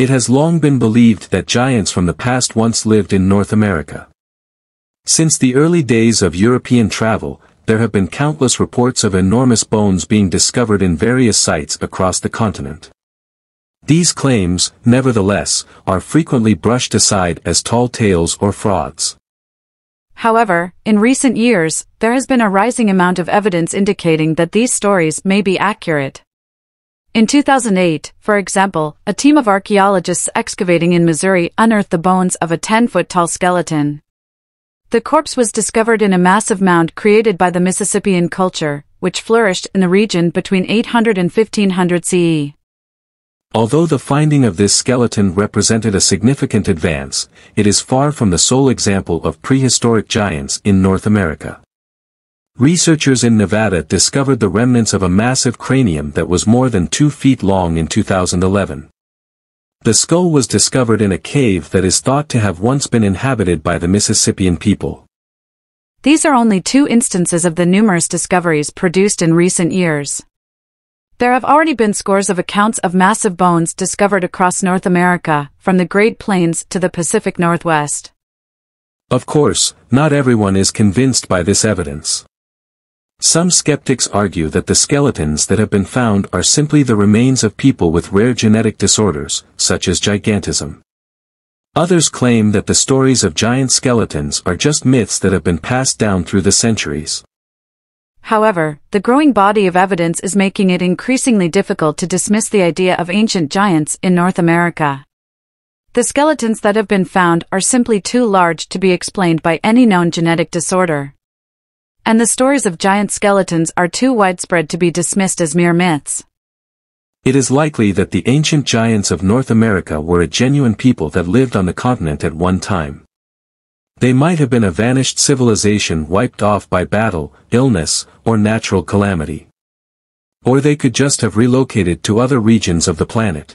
It has long been believed that giants from the past once lived in North America. Since the early days of European travel, there have been countless reports of enormous bones being discovered in various sites across the continent. These claims, nevertheless, are frequently brushed aside as tall tales or frauds. However, in recent years, there has been a rising amount of evidence indicating that these stories may be accurate. In 2008, for example, a team of archaeologists excavating in Missouri unearthed the bones of a 10-foot-tall skeleton. The corpse was discovered in a massive mound created by the Mississippian culture, which flourished in the region between 800 and 1500 CE. Although the finding of this skeleton represented a significant advance, it is far from the sole example of prehistoric giants in North America. Researchers in Nevada discovered the remnants of a massive cranium that was more than two feet long in 2011. The skull was discovered in a cave that is thought to have once been inhabited by the Mississippian people. These are only two instances of the numerous discoveries produced in recent years. There have already been scores of accounts of massive bones discovered across North America, from the Great Plains to the Pacific Northwest. Of course, not everyone is convinced by this evidence. Some skeptics argue that the skeletons that have been found are simply the remains of people with rare genetic disorders, such as gigantism. Others claim that the stories of giant skeletons are just myths that have been passed down through the centuries. However, the growing body of evidence is making it increasingly difficult to dismiss the idea of ancient giants in North America. The skeletons that have been found are simply too large to be explained by any known genetic disorder and the stories of giant skeletons are too widespread to be dismissed as mere myths. It is likely that the ancient giants of North America were a genuine people that lived on the continent at one time. They might have been a vanished civilization wiped off by battle, illness, or natural calamity. Or they could just have relocated to other regions of the planet.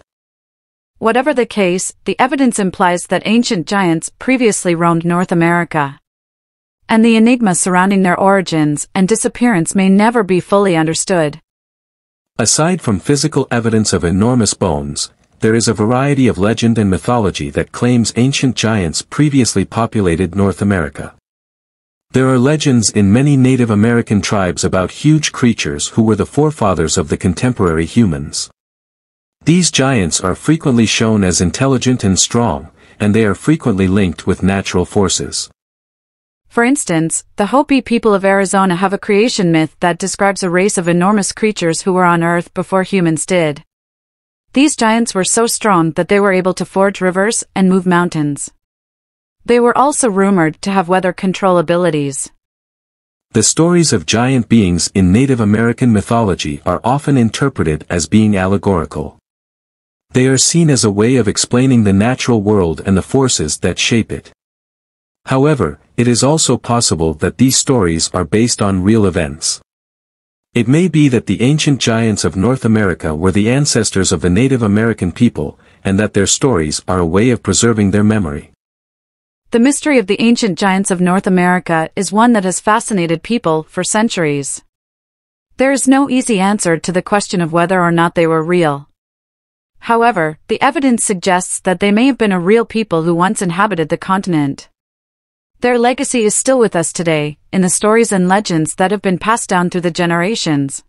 Whatever the case, the evidence implies that ancient giants previously roamed North America and the enigma surrounding their origins and disappearance may never be fully understood. Aside from physical evidence of enormous bones, there is a variety of legend and mythology that claims ancient giants previously populated North America. There are legends in many Native American tribes about huge creatures who were the forefathers of the contemporary humans. These giants are frequently shown as intelligent and strong, and they are frequently linked with natural forces. For instance, the Hopi people of Arizona have a creation myth that describes a race of enormous creatures who were on Earth before humans did. These giants were so strong that they were able to forge rivers and move mountains. They were also rumored to have weather control abilities. The stories of giant beings in Native American mythology are often interpreted as being allegorical. They are seen as a way of explaining the natural world and the forces that shape it. However, it is also possible that these stories are based on real events. It may be that the ancient giants of North America were the ancestors of the Native American people, and that their stories are a way of preserving their memory. The mystery of the ancient giants of North America is one that has fascinated people for centuries. There is no easy answer to the question of whether or not they were real. However, the evidence suggests that they may have been a real people who once inhabited the continent. Their legacy is still with us today, in the stories and legends that have been passed down through the generations.